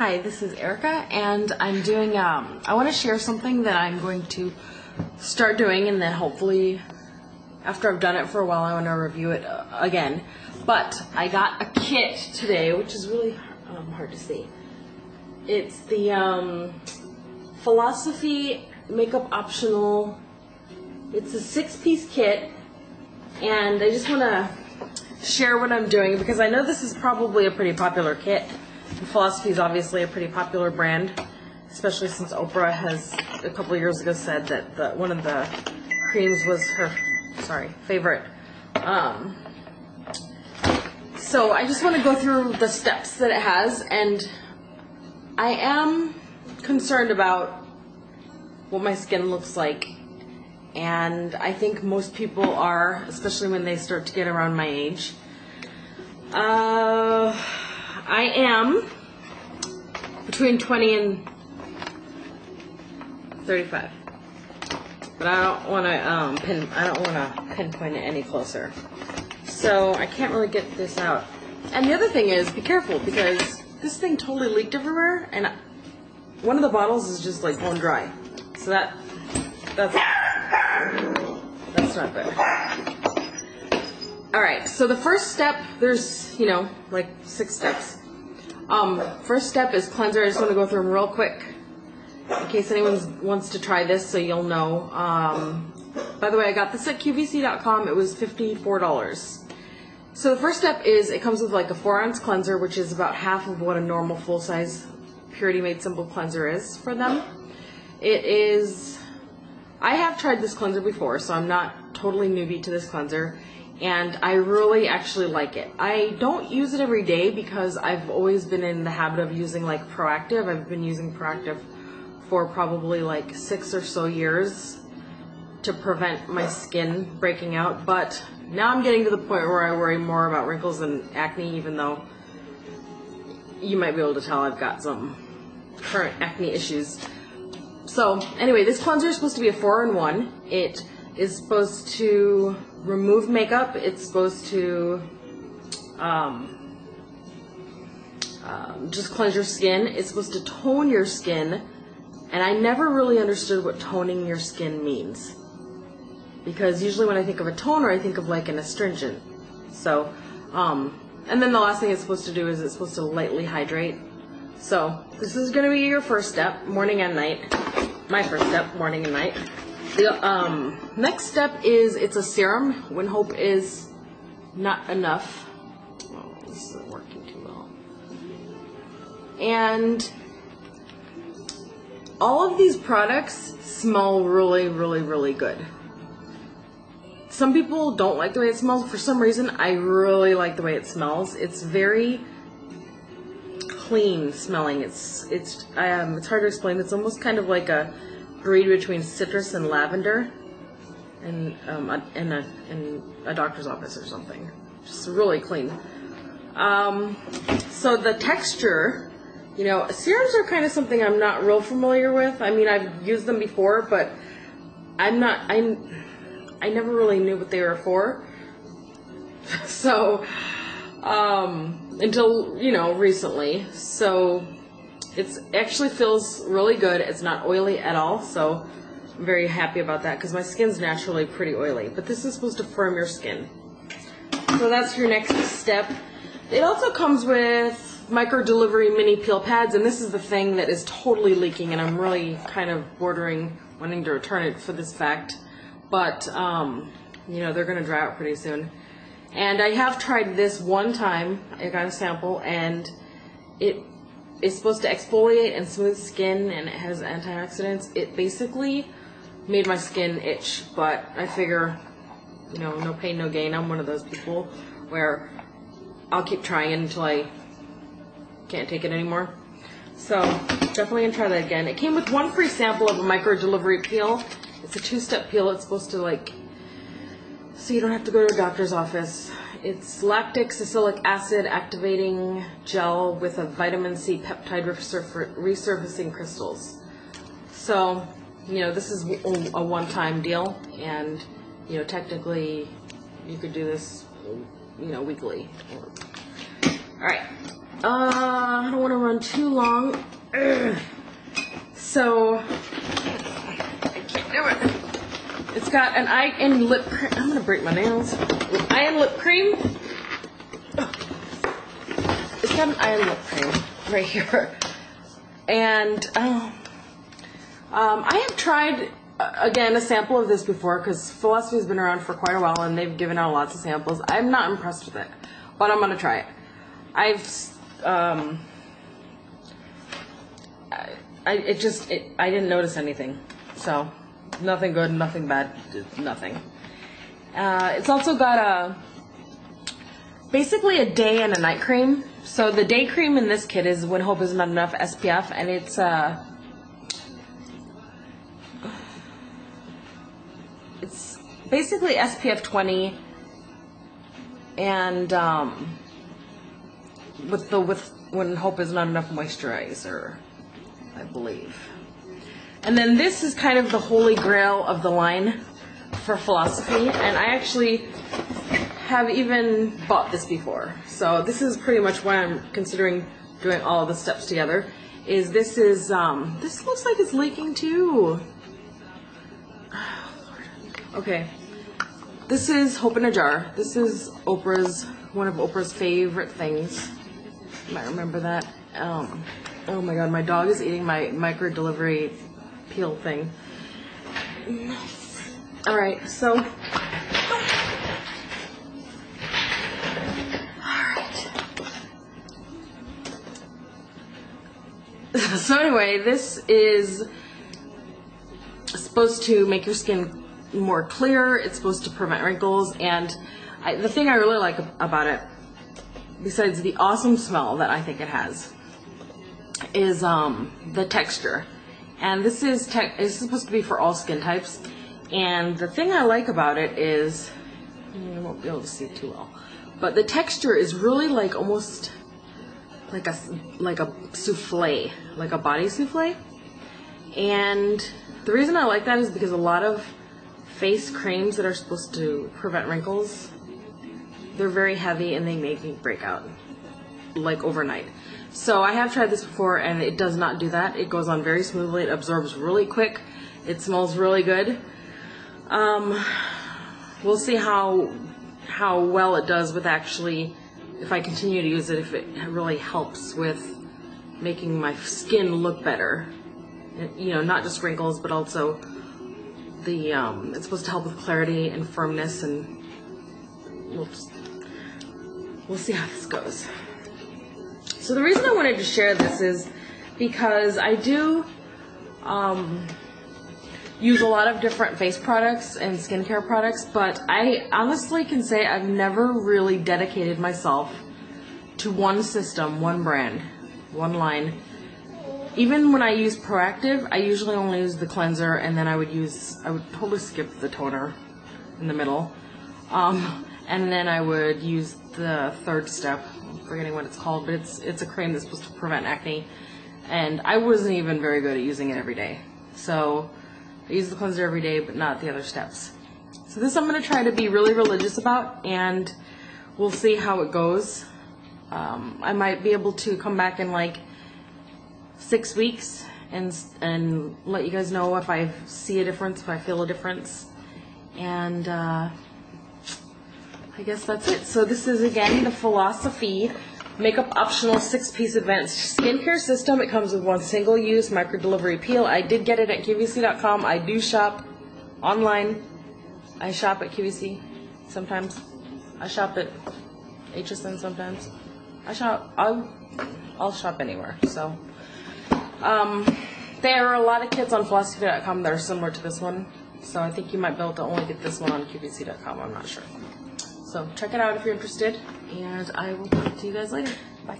Hi, this is Erica, and I'm doing, um, I want to share something that I'm going to start doing, and then hopefully, after I've done it for a while, I want to review it uh, again. But I got a kit today, which is really um, hard to see. It's the um, Philosophy Makeup Optional. It's a six-piece kit, and I just want to share what I'm doing because I know this is probably a pretty popular kit. Philosophy is obviously a pretty popular brand, especially since Oprah has a couple of years ago said that the, one of the creams was her, sorry, favorite. Um, so I just want to go through the steps that it has, and I am concerned about what my skin looks like. And I think most people are, especially when they start to get around my age. Uh, I am between 20 and 35. But I don't want to um, pin. I don't want to pinpoint it any closer. So I can't really get this out. And the other thing is, be careful because this thing totally leaked everywhere, and one of the bottles is just like going dry. So that that's that's not good. All right. So the first step, there's you know like six steps. Um, first step is cleanser. I just want to go through them real quick in case anyone wants to try this, so you'll know. Um, by the way, I got this at QVC.com. It was $54. So the first step is it comes with like a four ounce cleanser, which is about half of what a normal full size Purity Made Simple cleanser is for them. It is, I have tried this cleanser before, so I'm not totally newbie to this cleanser, and I really actually like it. I don't use it every day because I've always been in the habit of using like Proactiv. I've been using Proactiv for probably like six or so years to prevent my skin breaking out, but now I'm getting to the point where I worry more about wrinkles and acne, even though you might be able to tell I've got some current acne issues. So, anyway, this cleanser is supposed to be a four in one. It is supposed to remove makeup, it's supposed to um, um, just cleanse your skin, it's supposed to tone your skin, and I never really understood what toning your skin means because usually when I think of a toner, I think of like an astringent. So, um, and then the last thing it's supposed to do is it's supposed to lightly hydrate. So this is going to be your first step, morning and night. My first step, morning and night. The um, next step is it's a serum. When hope is not enough. Oh, this isn't working too well. And all of these products smell really, really, really good some people don't like the way it smells. For some reason, I really like the way it smells. It's very clean smelling. It's it's um it's hard to explain. It's almost kind of like a breed between citrus and lavender, and um in a in a doctor's office or something. Just really clean. Um, so the texture, you know, serums are kind of something I'm not real familiar with. I mean, I've used them before, but I'm not. I'm I never really knew what they were for. so, um, until, you know, recently. So, it's actually feels really good. It's not oily at all. So, I'm very happy about that because my skin's naturally pretty oily. But this is supposed to firm your skin. So, that's your next step. It also comes with micro delivery mini peel pads, and this is the thing that is totally leaking, and I'm really kind of bordering wanting to return it for this fact but um, you know they're going to dry out pretty soon. And I have tried this one time. I got a sample, and it is supposed to exfoliate and smooth skin, and it has antioxidants. It basically made my skin itch, but I figure, you know, no pain, no gain. I'm one of those people where I'll keep trying until I can't take it anymore. So definitely gonna try that again. It came with one free sample of a micro delivery peel it's a two-step peel. It's supposed to like, so you don't have to go to a doctor's office. It's lactic salicylic acid activating gel with a vitamin C peptide resurfacing crystals. So, you know, this is a one-time deal, and you know, technically, you could do this, you know, weekly. All right. Uh, I don't want to run too long. Ugh. So, I can't do it. It's got an eye and lip cream. I'm gonna break my nails. Eye and lip cream. It's got an eye and lip cream right here. And um, um, I have tried uh, again a sample of this before because philosophy has been around for quite a while and they've given out lots of samples. I'm not impressed with it, but I'm gonna try it. I've um, I, I it just it, I didn't notice anything, so nothing good, nothing bad, nothing. Uh, it's also got a basically a day and a night cream. So the day cream in this kit is When Hope Is Not Enough SPF, and it's uh, it's basically SPF 20, and um, with the with When Hope Is Not Enough moisturizer, I believe. And then this is kind of the holy grail of the line for philosophy, and I actually have even bought this before. So this is pretty much why I'm considering doing all the steps together. Is this is um this looks like it's leaking too. Okay. This is Hope in a Jar. This is Oprah's one of Oprah's favorite things. You might remember that. Um oh my god, my dog is eating my micro delivery peel thing. Alright, so so anyway, this is supposed to make your skin more clear. It's supposed to prevent wrinkles, and I, the thing I really like about it, besides the awesome smell that I think it has, is um, the texture. And this is is supposed to be for all skin types. And the thing I like about it is, you won't be able to see too well, but the texture is really like almost like a like a souffle, like a body souffle. And the reason I like that is because a lot of face creams that are supposed to prevent wrinkles, they're very heavy and they make me break out like overnight. So I have tried this before and it does not do that. It goes on very smoothly. It absorbs really quick. It smells really good. Um, we'll see how how well it does with actually if I continue to use it, if it really helps with making my skin look better. You know, not just wrinkles, but also the, um, it's supposed to help with clarity and firmness, and we'll just, we'll see how this goes. So the reason I wanted to share this is because I do, um, use a lot of different face products and skincare products, but I honestly can say I've never really dedicated myself to one system, one brand, one line. Even when I use Proactiv, I usually only use the cleanser and then I would use, I would totally skip the toner in the middle. Um, and then I would use the third step, forgetting what it's called, but it's, it's a cream that's supposed to prevent acne. And I wasn't even very good at using it every day. So, I use the cleanser every day, but not the other steps. So this I'm going to try to be really religious about, and we'll see how it goes. Um, I might be able to come back in like six weeks and and let you guys know if I see a difference, if I feel a difference, and uh, I guess that's it. So this is again the philosophy Makeup optional six piece advanced skincare system. It comes with one single use micro delivery peel. I did get it at QVC.com. I do shop online. I shop at QVC sometimes. I shop at HSN sometimes. I shop, I'll, I'll shop anywhere. So, um, there are a lot of kits on philosophy.com that are similar to this one. So I think you might be able to only get this one on QVC.com. I'm not sure. So check it out if you're interested, and I will talk to you guys later. Bye.